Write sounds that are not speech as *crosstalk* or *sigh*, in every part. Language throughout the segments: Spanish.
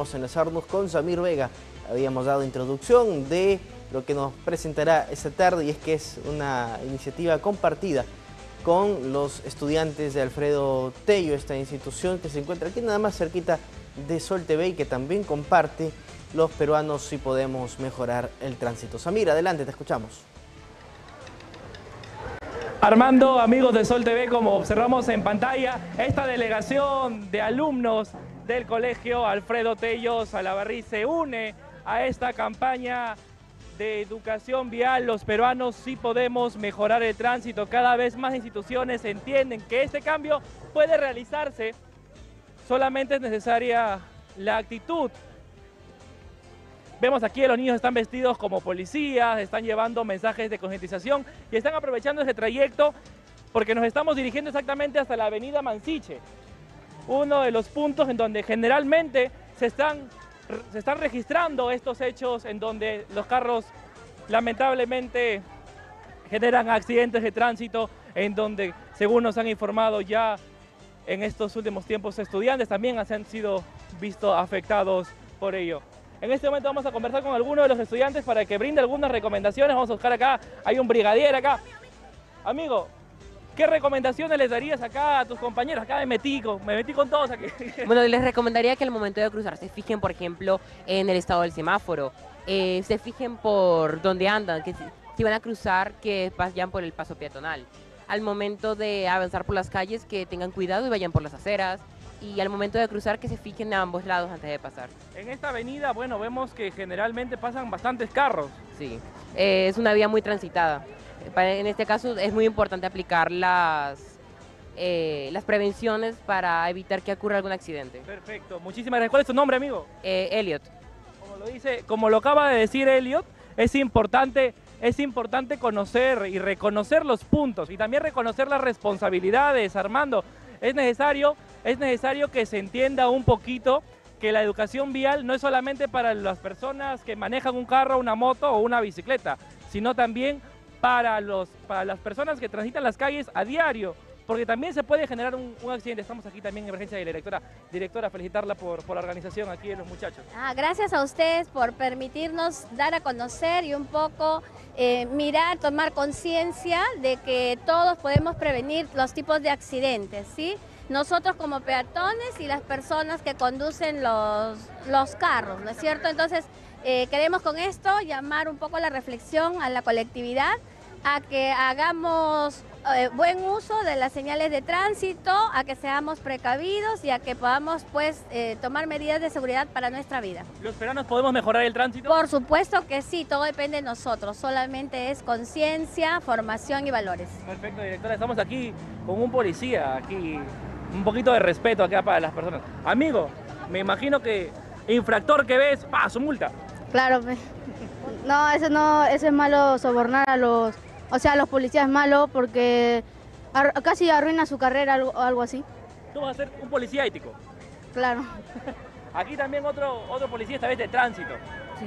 Vamos a enlazarnos con Samir Vega. Habíamos dado introducción de lo que nos presentará esta tarde y es que es una iniciativa compartida con los estudiantes de Alfredo Tello, esta institución que se encuentra aquí nada más cerquita de Sol TV y que también comparte los peruanos si podemos mejorar el tránsito. Samir, adelante, te escuchamos. Armando, amigos de Sol TV, como observamos en pantalla, esta delegación de alumnos del colegio Alfredo Tello Salabarrí se une a esta campaña de educación vial. Los peruanos sí podemos mejorar el tránsito. Cada vez más instituciones entienden que este cambio puede realizarse. Solamente es necesaria la actitud. Vemos aquí que los niños están vestidos como policías, están llevando mensajes de concientización y están aprovechando este trayecto porque nos estamos dirigiendo exactamente hasta la avenida Mansiche uno de los puntos en donde generalmente se están, se están registrando estos hechos en donde los carros lamentablemente generan accidentes de tránsito, en donde según nos han informado ya en estos últimos tiempos estudiantes también han sido vistos afectados por ello. En este momento vamos a conversar con alguno de los estudiantes para que brinde algunas recomendaciones. Vamos a buscar acá, hay un brigadier acá. Amigo, ¿Qué recomendaciones les darías acá a tus compañeros? Acá me metí con, me metí con todos aquí. *laughs* Bueno, les recomendaría que al momento de cruzar se fijen, por ejemplo, en el estado del semáforo. Eh, se fijen por dónde andan, que si, van a cruzar, que vayan por el paso peatonal. Al momento de avanzar por las calles, que tengan cuidado y vayan por las aceras. Y al momento de cruzar, que se fijen a ambos lados antes de pasar. En esta avenida, bueno, vemos que generalmente pasan bastantes carros. Sí, eh, es una vía muy transitada en este caso es muy importante aplicar las, eh, las prevenciones para evitar que ocurra algún accidente. Perfecto, muchísimas gracias. ¿Cuál es tu nombre, amigo? Eh, Elliot. Como lo, dice, como lo acaba de decir Elliot, es importante, es importante conocer y reconocer los puntos y también reconocer las responsabilidades, Armando. Es necesario, es necesario que se entienda un poquito que la educación vial no es solamente para las personas que manejan un carro, una moto o una bicicleta, sino también para, los, para las personas que transitan las calles a diario, porque también se puede generar un, accidente. Estamos aquí también en emergencia de la directora. Directora, felicitarla por, la organización aquí de los muchachos. Ah, gracias a ustedes por permitirnos dar a conocer y un poco eh, mirar, tomar conciencia de que todos podemos prevenir los tipos de accidentes, ¿sí? Nosotros como peatones y las personas que conducen los, los carros, ¿no es cierto? Entonces, eh, queremos con esto llamar un poco la reflexión a la colectividad a que hagamos eh, buen uso de las señales de tránsito, a que seamos precavidos y a que podamos pues eh, tomar medidas de seguridad para nuestra vida. ¿Los peruanos podemos mejorar el tránsito? Por supuesto que sí, todo depende de nosotros, solamente es conciencia, formación y valores. Perfecto, directora, estamos aquí con un policía, aquí un poquito de respeto acá para las personas. Amigo, me imagino que infractor que ves, pa, su multa. Claro, no, eso no, eso es malo sobornar a los o sea, los policías malos porque casi arruina su carrera o algo, así. Tú vas a ser un policía ético. Claro. *laughs* Aquí también otro, otro policía, esta vez de tránsito. Sí.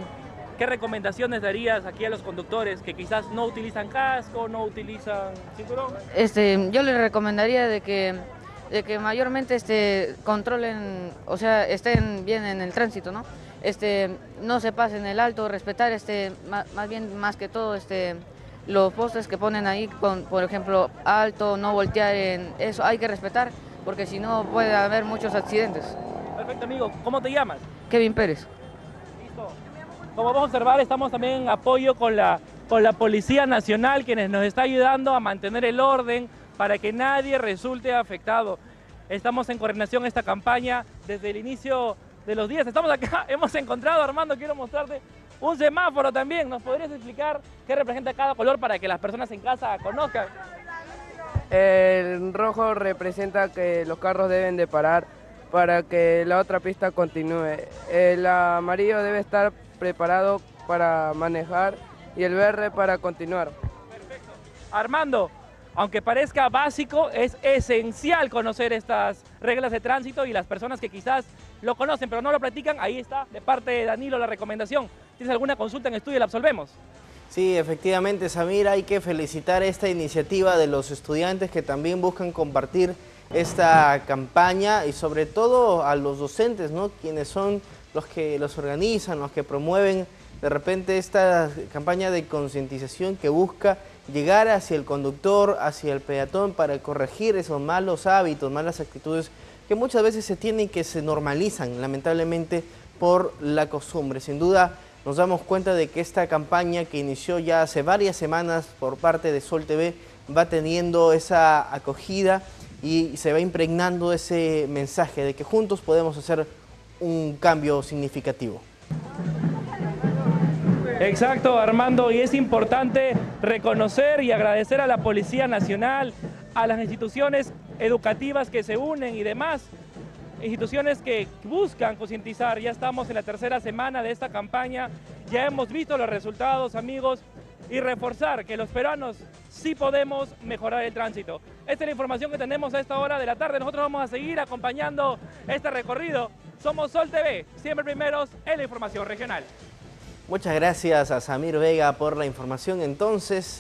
¿Qué recomendaciones darías aquí a los conductores que quizás no utilizan casco, no utilizan cinturón? Este, yo les recomendaría de que, de que mayormente este, controlen, o sea, estén bien en el tránsito, ¿no? Este, no se pasen el alto, respetar este, más, más bien, más que todo, este, los postes que ponen ahí, con, por ejemplo, alto, no voltear en eso, hay que respetar, porque si no puede haber muchos accidentes. Perfecto, amigo. ¿Cómo te llamas? Kevin Pérez. Listo. Como vamos a observar, estamos también en apoyo con la, con la Policía Nacional, quienes nos está ayudando a mantener el orden para que nadie resulte afectado. Estamos en coordinación esta campaña desde el inicio de los días. Estamos acá, *laughs* hemos encontrado, Armando, quiero mostrarte un semáforo también. ¿Nos podrías explicar qué representa cada color para que las personas en casa conozcan? El rojo representa que los carros deben de parar para que la otra pista continúe. El amarillo debe estar preparado para manejar y el verde para continuar. Perfecto. Armando, aunque parezca básico, es esencial conocer estas reglas de tránsito y las personas que quizás lo conocen pero no lo practican, ahí está de parte de Danilo la recomendación. ¿Tienes alguna consulta en estudio? La absolvemos. Sí, efectivamente, Samir, hay que felicitar esta iniciativa de los estudiantes que también buscan compartir esta campaña y sobre todo a los docentes, ¿no? quienes son los que los organizan, los que promueven de repente esta campaña de concientización que busca llegar hacia el conductor, hacia el peatón para corregir esos malos hábitos, malas actitudes que muchas veces se tienen y que se normalizan lamentablemente por la costumbre. Sin duda nos damos cuenta de que esta campaña que inició ya hace varias semanas por parte de Sol TV va teniendo esa acogida y se va impregnando ese mensaje de que juntos podemos hacer un cambio significativo. Exacto, Armando, y es importante reconocer y agradecer a la Policía Nacional, a las instituciones educativas que se unen y demás, instituciones que buscan concientizar. Ya estamos en la tercera semana de esta campaña, ya hemos visto los resultados, amigos, y reforzar que los peruanos sí podemos mejorar el tránsito. Esta es la información que tenemos a esta hora de la tarde. Nosotros vamos a seguir acompañando este recorrido. Somos Sol TV, siempre primeros en la información regional. Muchas gracias a Samir Vega por la información entonces.